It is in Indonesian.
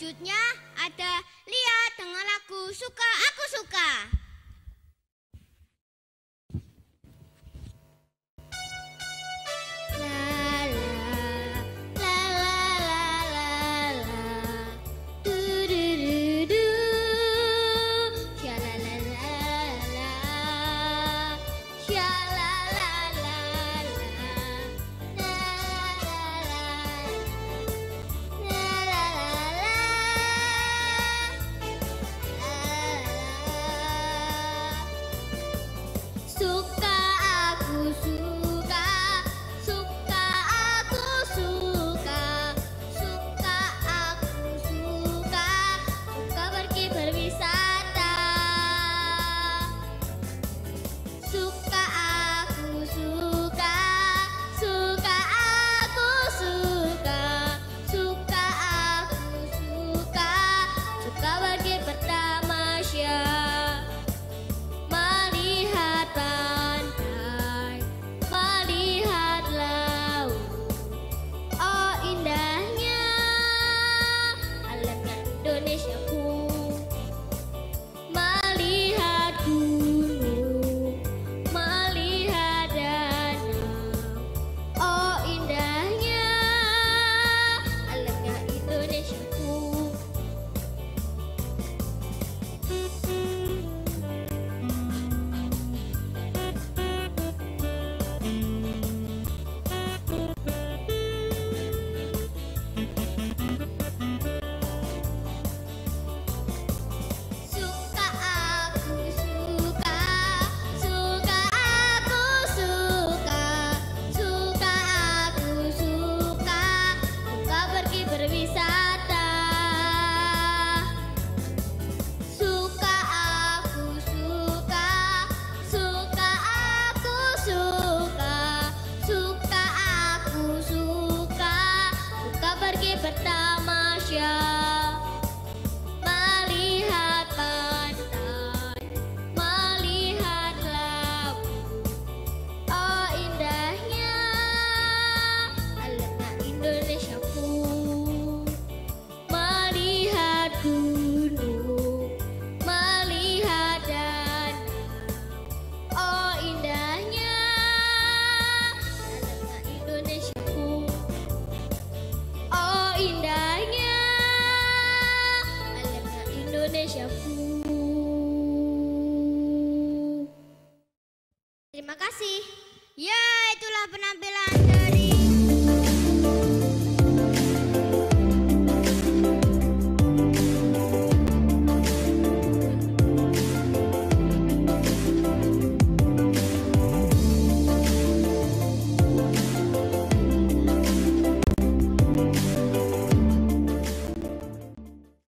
Selanjutnya ada Lia dengan lagu Suka aku. Terima kasih. Ya, itulah penampilan